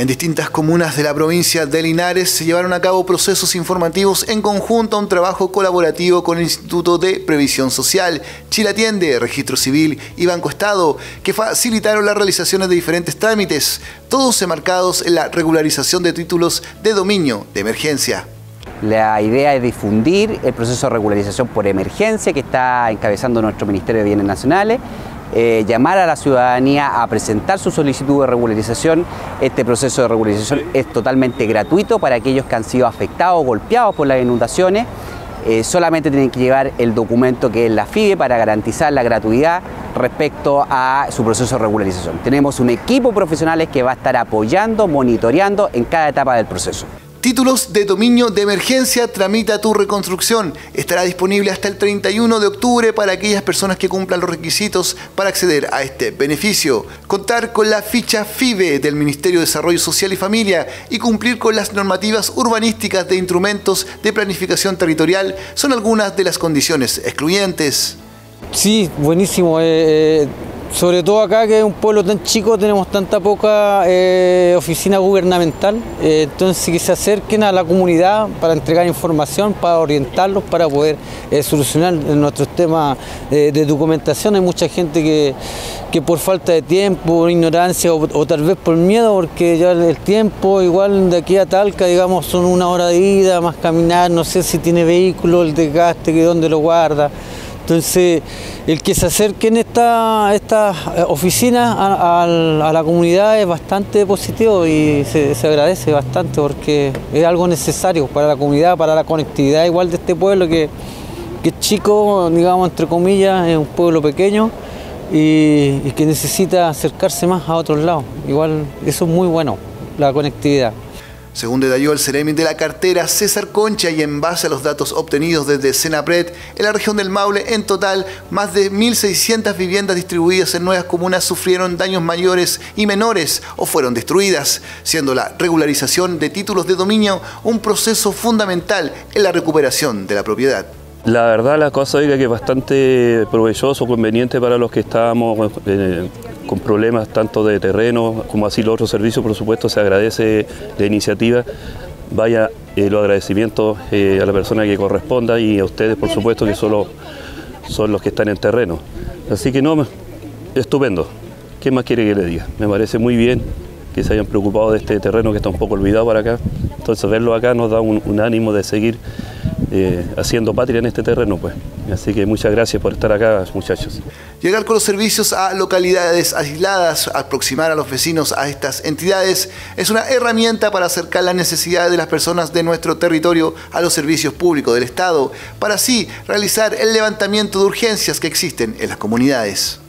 En distintas comunas de la provincia de Linares se llevaron a cabo procesos informativos en conjunto a un trabajo colaborativo con el Instituto de Previsión Social, Chile Atiende, Registro Civil y Banco Estado, que facilitaron las realizaciones de diferentes trámites, todos enmarcados en la regularización de títulos de dominio de emergencia. La idea es difundir el proceso de regularización por emergencia que está encabezando nuestro Ministerio de Bienes Nacionales eh, llamar a la ciudadanía a presentar su solicitud de regularización. Este proceso de regularización es totalmente gratuito para aquellos que han sido afectados o golpeados por las inundaciones. Eh, solamente tienen que llevar el documento que es la FIBE para garantizar la gratuidad respecto a su proceso de regularización. Tenemos un equipo profesionales que va a estar apoyando, monitoreando en cada etapa del proceso. Títulos de dominio de emergencia tramita tu reconstrucción. Estará disponible hasta el 31 de octubre para aquellas personas que cumplan los requisitos para acceder a este beneficio. Contar con la ficha FIBE del Ministerio de Desarrollo Social y Familia y cumplir con las normativas urbanísticas de instrumentos de planificación territorial son algunas de las condiciones excluyentes. Sí, buenísimo. Eh, eh, sobre todo acá que es un pueblo tan chico, tenemos tanta poca eh, oficina gubernamental, eh, entonces que se acerquen a la comunidad para entregar información, para orientarlos, para poder eh, solucionar nuestros temas de documentación. Hay mucha gente que, que por falta de tiempo, ignorancia o, tal vez por miedo, porque ya el tiempo igual de aquí a Talca, digamos, son una hora de ida, más caminar, no sé si tiene vehículo, el desgaste, que dónde lo guarda. Entonces, el que se acerquen esta, esta eh, oficina a, la comunidad es bastante positivo y se, agradece bastante porque es algo necesario para la comunidad, para la conectividad igual de este pueblo que, que es chico, digamos, entre comillas, es un pueblo pequeño y que necesita acercarse más a otros lados. Igual eso es muy bueno, la conectividad. Según detalló el Ceremi de la cartera César Concha y en base a los datos obtenidos desde Senapred, en la región del Maule, en total, más de 1.600 viviendas distribuidas en nuevas comunas sufrieron daños mayores y menores o fueron destruidas, siendo la regularización de títulos de dominio un proceso fundamental en la recuperación de la propiedad. La verdad la cosa es que es bastante provechoso, conveniente para los que estábamos eh, con problemas tanto de terreno como así los otros servicios, por supuesto se agradece la iniciativa. Vaya eh, los agradecimientos eh, a la persona que corresponda y a ustedes, por supuesto, que solo son los que están en terreno. Así que no, estupendo. ¿Qué más quiere que le diga? Me parece muy bien que se hayan preocupado de este terreno que está un poco olvidado para acá. Entonces verlo acá nos da un ánimo de seguir eh, haciendo patria en este terreno. Pues. Así que muchas gracias por estar acá, muchachos. Llegar con los servicios a localidades aisladas, aproximar a los vecinos a estas entidades, es una herramienta para acercar las necesidades de las personas de nuestro territorio a los servicios públicos del Estado, para así realizar el levantamiento de urgencias que existen en las comunidades.